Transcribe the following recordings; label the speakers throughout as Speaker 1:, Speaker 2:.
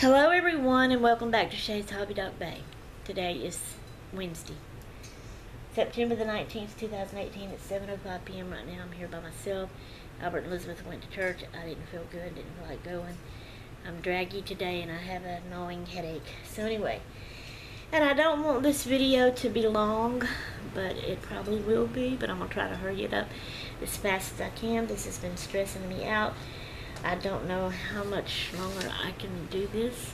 Speaker 1: Hello everyone and welcome back to Shay's Hobby Dog Bay. Today is Wednesday, September the 19th, 2018. It's 7.05 p.m. right now. I'm here by myself. Albert and Elizabeth went to church. I didn't feel good, didn't feel like going. I'm draggy today and I have a gnawing headache. So anyway, and I don't want this video to be long, but it probably will be, but I'm going to try to hurry it up as fast as I can. This has been stressing me out. I don't know how much longer I can do this.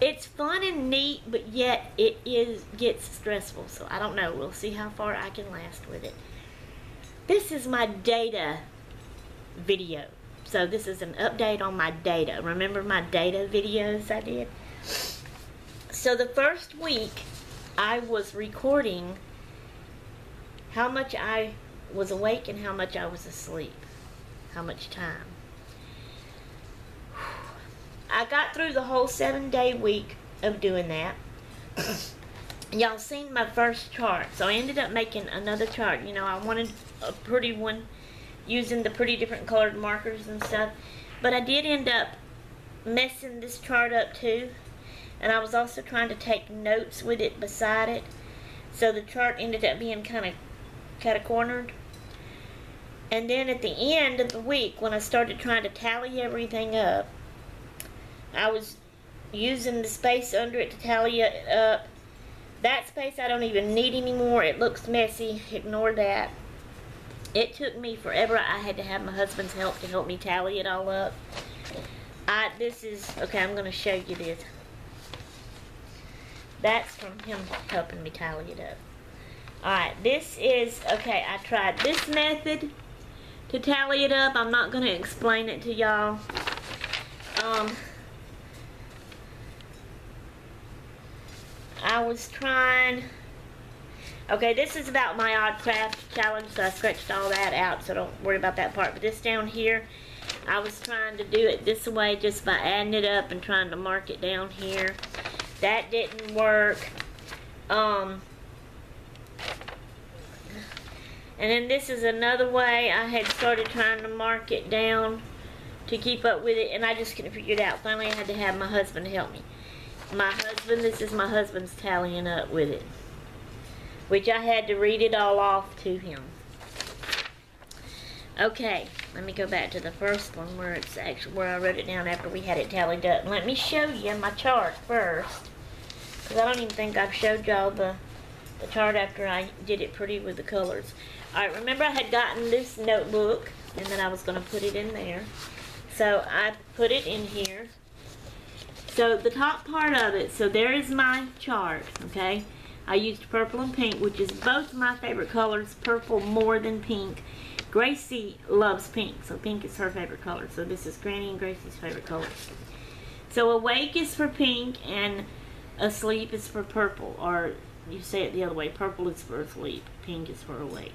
Speaker 1: It's fun and neat, but yet it is gets stressful. So I don't know. We'll see how far I can last with it. This is my data video. So this is an update on my data. Remember my data videos I did? So the first week I was recording how much I was awake and how much I was asleep. How much time. I got through the whole seven day week of doing that. Y'all seen my first chart. So I ended up making another chart. You know, I wanted a pretty one using the pretty different colored markers and stuff. But I did end up messing this chart up too. And I was also trying to take notes with it beside it. So the chart ended up being kind of kind of cornered. And then at the end of the week, when I started trying to tally everything up, I was using the space under it to tally it up. That space I don't even need anymore. It looks messy. Ignore that. It took me forever. I had to have my husband's help to help me tally it all up. I, this is, okay, I'm going to show you this. That's from him helping me tally it up. Alright, this is, okay, I tried this method to tally it up. I'm not going to explain it to y'all. Um, I was trying, okay, this is about my odd craft challenge, so I scratched all that out, so don't worry about that part. But this down here, I was trying to do it this way just by adding it up and trying to mark it down here. That didn't work. Um, and then this is another way I had started trying to mark it down to keep up with it, and I just couldn't figure it out. Finally, I had to have my husband help me my husband, this is my husband's tallying up with it. Which I had to read it all off to him. Okay, let me go back to the first one where it's actually where I wrote it down after we had it tallied up. Let me show you my chart first. Because I don't even think I've showed y'all the, the chart after I did it pretty with the colors. Alright, remember I had gotten this notebook and then I was going to put it in there. So I put it in here so the top part of it, so there is my chart, okay? I used purple and pink, which is both my favorite colors, purple more than pink. Gracie loves pink, so pink is her favorite color. So this is Granny and Gracie's favorite colors. So awake is for pink and asleep is for purple, or you say it the other way, purple is for asleep, pink is for awake.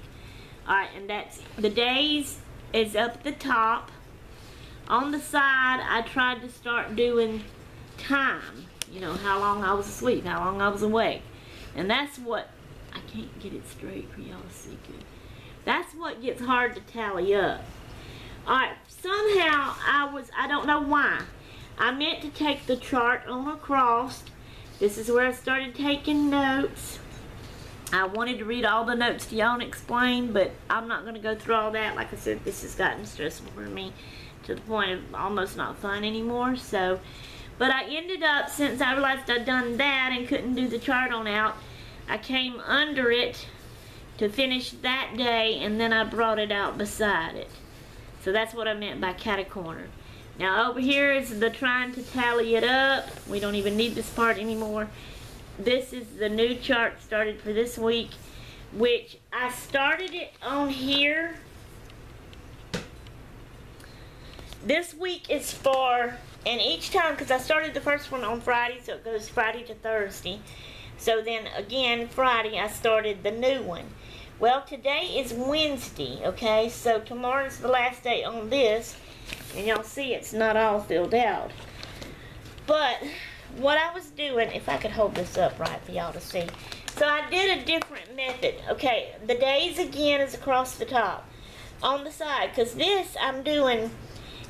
Speaker 1: Alright, and that's, the days is up the top. On the side, I tried to start doing time. You know, how long I was asleep, how long I was awake. And that's what, I can't get it straight for y'all to see good. That's what gets hard to tally up. Alright, somehow I was, I don't know why. I meant to take the chart on across. This is where I started taking notes. I wanted to read all the notes to y'all and explain, but I'm not going to go through all that. Like I said, this has gotten stressful for me to the point of almost not fun anymore. So but I ended up, since I realized I'd done that and couldn't do the chart on out, I came under it to finish that day and then I brought it out beside it. So that's what I meant by catacorner. Now over here is the trying to tally it up. We don't even need this part anymore. This is the new chart started for this week, which I started it on here. This week is for and each time, because I started the first one on Friday, so it goes Friday to Thursday. So then again, Friday, I started the new one. Well, today is Wednesday, okay? So tomorrow's the last day on this. And y'all see it's not all filled out. But what I was doing, if I could hold this up right for y'all to see. So I did a different method. Okay, the days again is across the top. On the side, because this I'm doing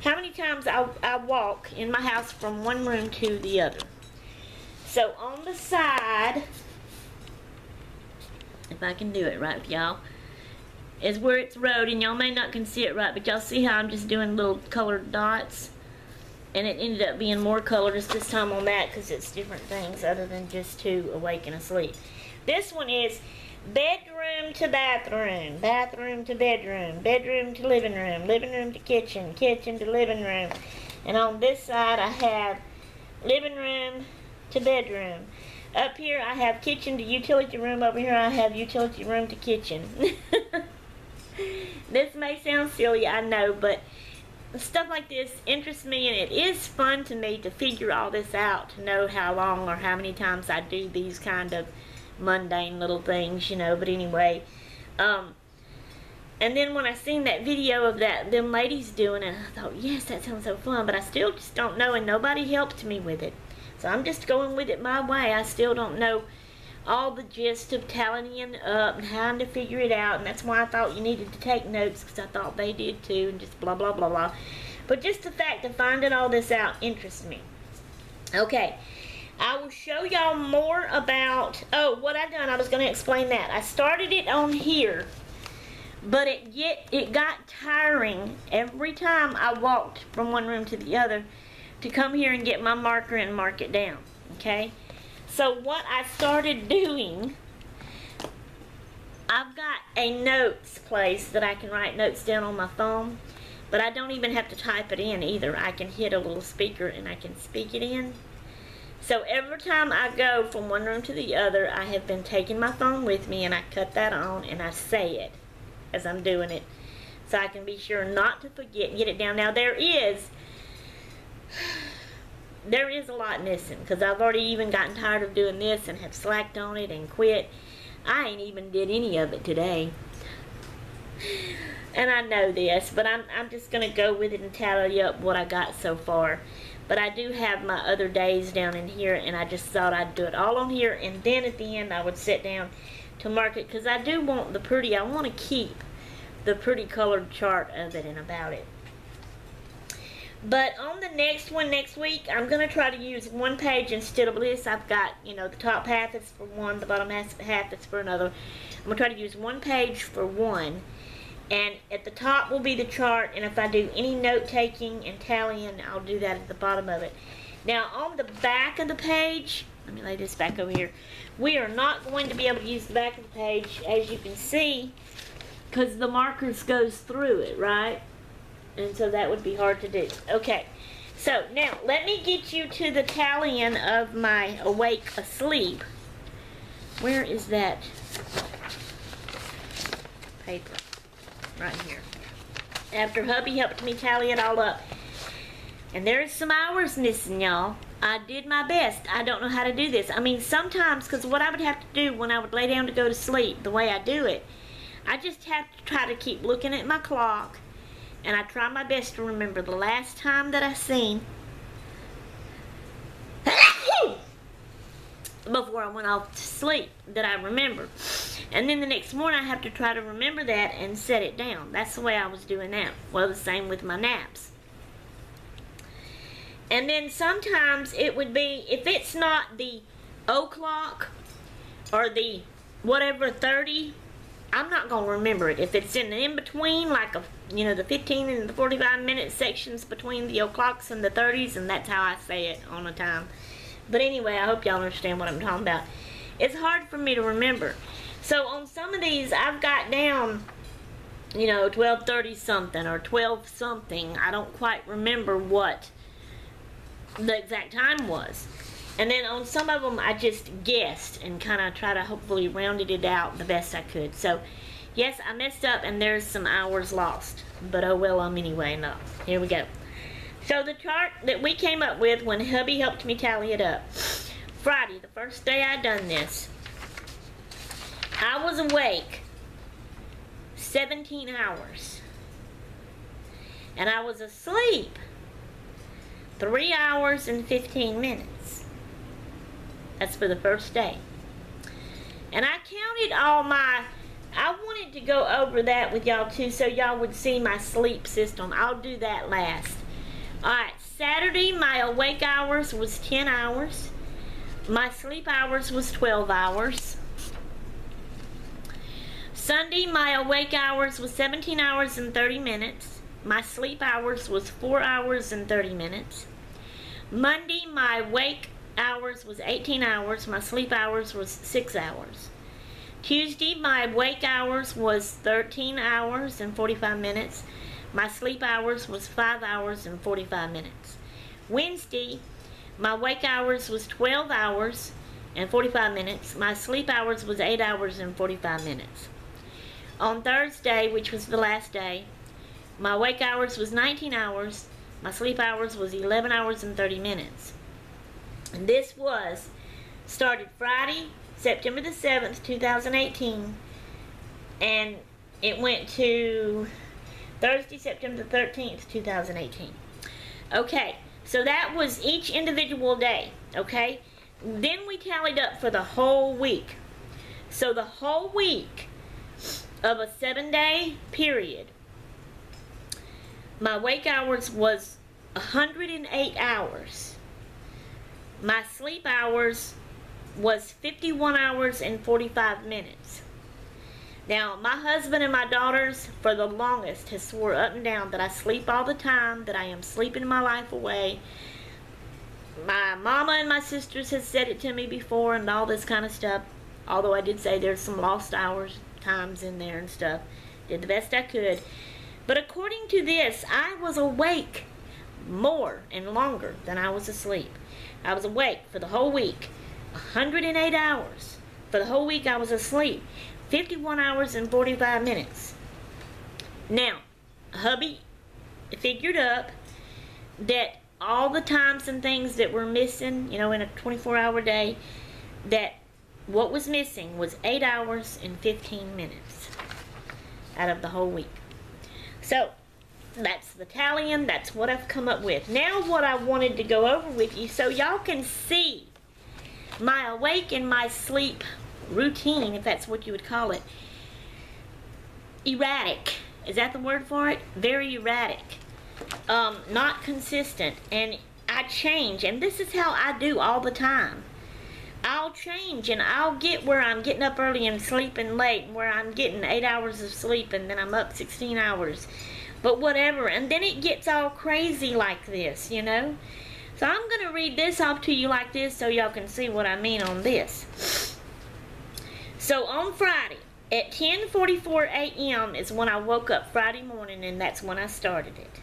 Speaker 1: how many times I, I walk in my house from one room to the other. So on the side, if I can do it right with y'all, is where it's road, and y'all may not can see it right, but y'all see how I'm just doing little colored dots? And it ended up being more colors this time on that because it's different things other than just to awake and asleep. This one is bedroom to bathroom, bathroom to bedroom, bedroom to living room, living room to kitchen, kitchen to living room. And on this side I have living room to bedroom. Up here I have kitchen to utility room. Over here I have utility room to kitchen. this may sound silly, I know, but stuff like this interests me and it is fun to me to figure all this out, to know how long or how many times I do these kind of mundane little things, you know, but anyway. Um, and then when I seen that video of that them ladies doing it, I thought, yes, that sounds so fun, but I still just don't know, and nobody helped me with it. So I'm just going with it my way. I still don't know all the gist of tallying up and how to figure it out, and that's why I thought you needed to take notes, because I thought they did too, and just blah, blah, blah, blah. But just the fact of finding all this out interests me. Okay, I will show y'all more about, oh, what I've done, I was going to explain that. I started it on here, but it get it got tiring every time I walked from one room to the other to come here and get my marker and mark it down, okay? So what I started doing, I've got a notes place that I can write notes down on my phone, but I don't even have to type it in either. I can hit a little speaker and I can speak it in. So every time I go from one room to the other, I have been taking my phone with me and I cut that on and I say it as I'm doing it. So I can be sure not to forget and get it down. Now there is, there is a lot missing because I've already even gotten tired of doing this and have slacked on it and quit. I ain't even did any of it today. And I know this, but I'm, I'm just going to go with it and tally up what I got so far. But I do have my other days down in here, and I just thought I'd do it all on here, and then at the end I would sit down to mark it, because I do want the pretty, I want to keep the pretty colored chart of it and about it. But on the next one next week, I'm going to try to use one page instead of this. I've got, you know, the top half is for one, the bottom half is for another. I'm going to try to use one page for one and at the top will be the chart and if I do any note taking and tallying I'll do that at the bottom of it. Now on the back of the page let me lay this back over here. We are not going to be able to use the back of the page as you can see because the markers goes through it right? And so that would be hard to do. Okay so now let me get you to the tallying of my awake asleep. Where is that paper right here. After hubby helped me tally it all up. And there's some hours missing, y'all. I did my best. I don't know how to do this. I mean, sometimes, because what I would have to do when I would lay down to go to sleep, the way I do it, I just have to try to keep looking at my clock, and I try my best to remember the last time that I seen before I went off to sleep that I remember. And then the next morning I have to try to remember that and set it down. That's the way I was doing that. Well, the same with my naps. And then sometimes it would be, if it's not the o'clock or the whatever 30, I'm not going to remember it. If it's in the in-between, like, a, you know, the 15 and the 45 minute sections between the o'clocks and the 30s, and that's how I say it on a time. But anyway, I hope y'all understand what I'm talking about. It's hard for me to remember. So on some of these, I've got down, you know, 1230 something or 12 something. I don't quite remember what the exact time was. And then on some of them, I just guessed and kind of try to hopefully rounded it out the best I could. So, yes, I messed up and there's some hours lost. But oh well, I'm anyway, no. Here we go. So the chart that we came up with when hubby helped me tally it up. Friday, the first day I done this, I was awake 17 hours. And I was asleep 3 hours and 15 minutes. That's for the first day. And I counted all my, I wanted to go over that with y'all too so y'all would see my sleep system. I'll do that last. Alright, Saturday, my awake hours was 10 hours. My sleep hours was 12 hours. Sunday, my awake hours was 17 hours and 30 minutes. My sleep hours was 4 hours and 30 minutes. Monday, my wake hours was 18 hours. My sleep hours was 6 hours. Tuesday, my wake hours was 13 hours and 45 minutes. My sleep hours was 5 hours and 45 minutes. Wednesday, my wake hours was 12 hours and 45 minutes. My sleep hours was 8 hours and 45 minutes. On Thursday, which was the last day, my wake hours was 19 hours. My sleep hours was 11 hours and 30 minutes. And this was started Friday, September the 7th, 2018, and it went to Thursday, September the 13th, 2018. Okay, so that was each individual day, okay? Then we tallied up for the whole week. So the whole week of a seven day period, my wake hours was 108 hours. My sleep hours was 51 hours and 45 minutes. Now, my husband and my daughters, for the longest, has swore up and down that I sleep all the time, that I am sleeping my life away. My mama and my sisters has said it to me before and all this kind of stuff. Although I did say there's some lost hours, times in there and stuff. Did the best I could. But according to this, I was awake more and longer than I was asleep. I was awake for the whole week. 108 hours. For the whole week I was asleep. 51 hours and 45 minutes. Now, hubby figured up that all the times and things that were missing, you know, in a 24 hour day, that what was missing was 8 hours and 15 minutes out of the whole week. So, that's the tallying. That's what I've come up with. Now what I wanted to go over with you so y'all can see my awake and my sleep routine, if that's what you would call it, erratic. Is that the word for it? Very erratic. Um, not consistent. And I change. And this is how I do all the time. I'll change and I'll get where I'm getting up early and sleeping late, and where I'm getting eight hours of sleep and then I'm up 16 hours. But whatever. And then it gets all crazy like this, you know? So I'm going to read this off to you like this so y'all can see what I mean on this. So on Friday at 10:44 a.m. is when I woke up Friday morning and that's when I started it.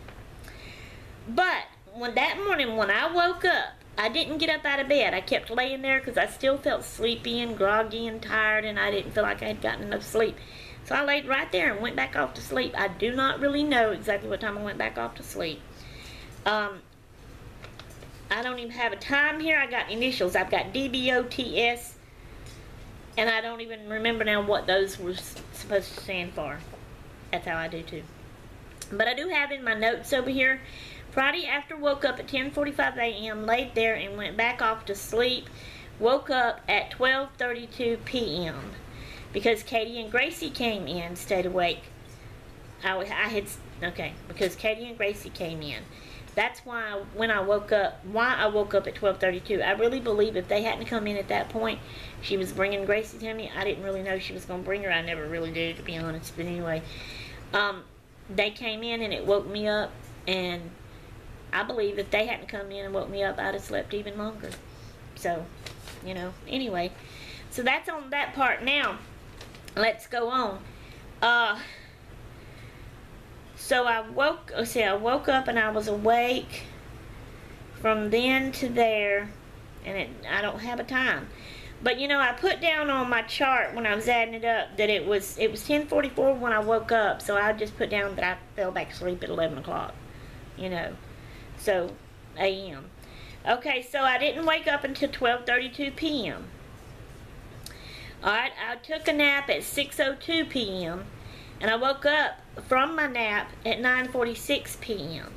Speaker 1: But when that morning when I woke up, I didn't get up out of bed. I kept laying there because I still felt sleepy and groggy and tired and I didn't feel like I had gotten enough sleep. So I laid right there and went back off to sleep. I do not really know exactly what time I went back off to sleep. Um, I don't even have a time here. I got initials. I've got DBOTS. And I don't even remember now what those were supposed to stand for. That's how I do too. But I do have in my notes over here. Friday after woke up at 10.45 a.m. Laid there and went back off to sleep. Woke up at 12.32 p.m. Because Katie and Gracie came in. Stayed awake. I, I had... Okay. Because Katie and Gracie came in. That's why when I woke up, why I woke up at 12:32. I really believe if they hadn't come in at that point, she was bringing Gracie to me. I didn't really know she was going to bring her. I never really did, to be honest. But anyway, um, they came in and it woke me up, and I believe if they hadn't come in and woke me up, I'd have slept even longer. So, you know. Anyway, so that's on that part. Now, let's go on. Uh so I woke, let's see, I woke up and I was awake from then to there, and it, I don't have a time. But you know, I put down on my chart when I was adding it up that it was it was 10:44 when I woke up. So I just put down that I fell back asleep at 11 o'clock. You know, so a.m. Okay, so I didn't wake up until 12:32 p.m. All right, I took a nap at 6:02 p.m. and I woke up from my nap at 9.46 p.m.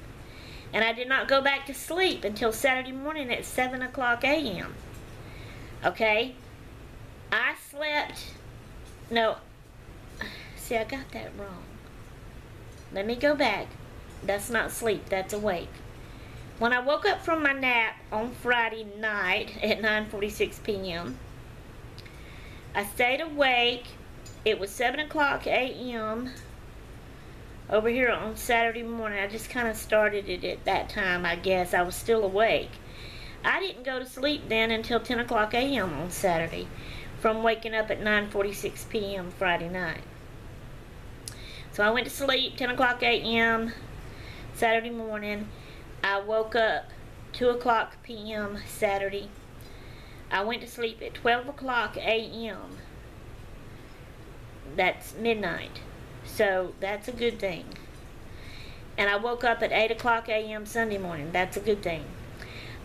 Speaker 1: And I did not go back to sleep until Saturday morning at 7 o'clock a.m. Okay? I slept... No. See, I got that wrong. Let me go back. That's not sleep. That's awake. When I woke up from my nap on Friday night at 9:46 p.m., I stayed awake. It was 7 o'clock a.m. over here on Saturday morning. I just kind of started it at that time, I guess. I was still awake. I didn't go to sleep then until 10 o'clock a.m. on Saturday from waking up at 9:46 p.m. Friday night. So I went to sleep 10 o'clock a.m. Saturday morning. I woke up 2 o'clock p.m. Saturday. I went to sleep at 12 o'clock a.m. That's midnight. So that's a good thing. And I woke up at 8 o'clock a.m. Sunday morning. That's a good thing.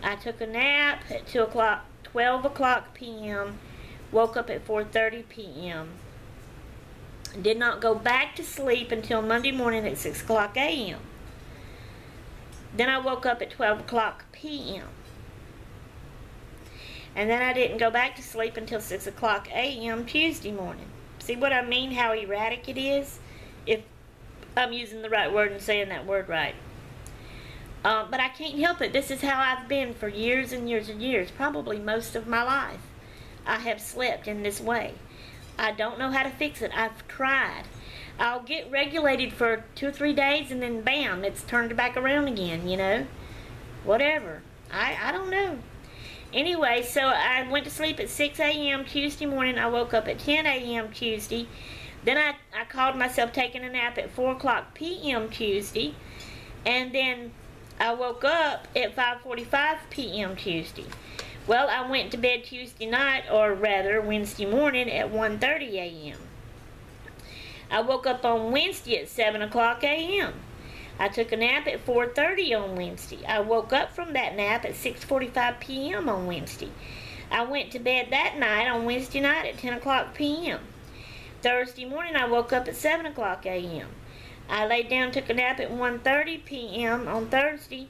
Speaker 1: I took a nap at 2 o'clock, 12 o'clock p.m. Woke up at 4.30 p.m. Did not go back to sleep until Monday morning at 6 o'clock a.m. Then I woke up at 12 o'clock p.m. And then I didn't go back to sleep until 6 o'clock a.m. Tuesday morning. See what I mean, how erratic it is? If I'm using the right word and saying that word right. Uh, but I can't help it. This is how I've been for years and years and years, probably most of my life. I have slept in this way. I don't know how to fix it. I've tried. I'll get regulated for two or three days and then bam, it's turned back around again, you know? Whatever. I, I don't know. Anyway, so I went to sleep at 6 a.m. Tuesday morning. I woke up at 10 a.m. Tuesday. Then I, I called myself taking a nap at 4 o'clock p.m. Tuesday. And then I woke up at 5.45 p.m. Tuesday. Well, I went to bed Tuesday night, or rather Wednesday morning at 1.30 a.m. I woke up on Wednesday at 7 o'clock a.m. I took a nap at 4.30 on Wednesday. I woke up from that nap at 6.45 p.m. on Wednesday. I went to bed that night on Wednesday night at 10 o'clock p.m. Thursday morning I woke up at 7 o'clock a.m. I laid down took a nap at 1.30 p.m. on Thursday.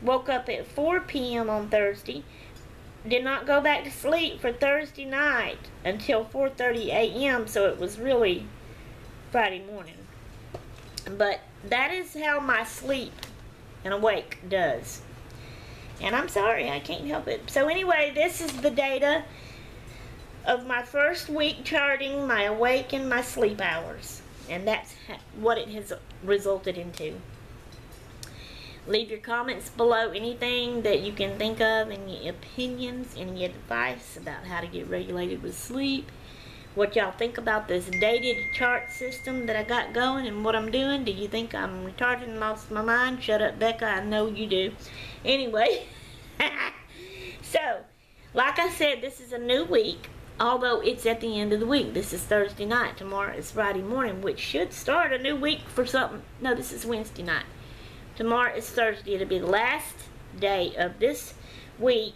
Speaker 1: Woke up at 4 p.m. on Thursday did not go back to sleep for Thursday night until 4:30 a.m. so it was really Friday morning. But that is how my sleep and awake does. And I'm sorry, I can't help it. So anyway, this is the data of my first week charting my awake and my sleep hours. And that's what it has resulted into. Leave your comments below anything that you can think of, any opinions, any advice about how to get regulated with sleep. What y'all think about this dated chart system that I got going and what I'm doing. Do you think I'm retarded and lost my mind? Shut up, Becca. I know you do. Anyway, so, like I said, this is a new week although it's at the end of the week. This is Thursday night. Tomorrow is Friday morning, which should start a new week for something. No, this is Wednesday night. Tomorrow is Thursday. It'll be the last day of this week.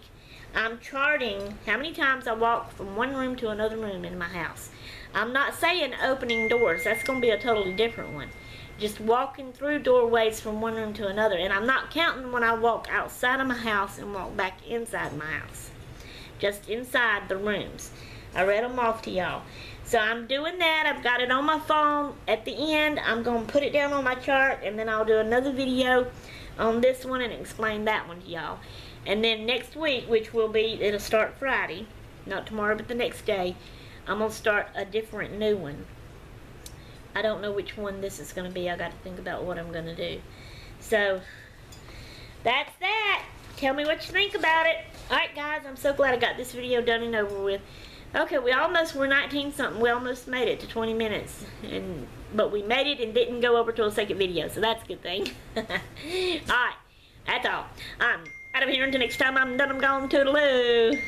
Speaker 1: I'm charting how many times I walk from one room to another room in my house. I'm not saying opening doors. That's going to be a totally different one. Just walking through doorways from one room to another. And I'm not counting when I walk outside of my house and walk back inside my house. Just inside the rooms. I read them off to y'all. So I'm doing that. I've got it on my phone. At the end, I'm going to put it down on my chart, and then I'll do another video on this one and explain that one to y'all. And then next week, which will be, it'll start Friday, not tomorrow, but the next day, I'm going to start a different new one. I don't know which one this is going to be. I got to think about what I'm going to do. So, that's that. Tell me what you think about it. Alright guys, I'm so glad I got this video done and over with. Okay, we almost were 19 something. We almost made it to 20 minutes. and But we made it and didn't go over to a second video, so that's a good thing. Alright, that's all. I'm out of here until next time. I'm done. I'm gone. Toodaloo.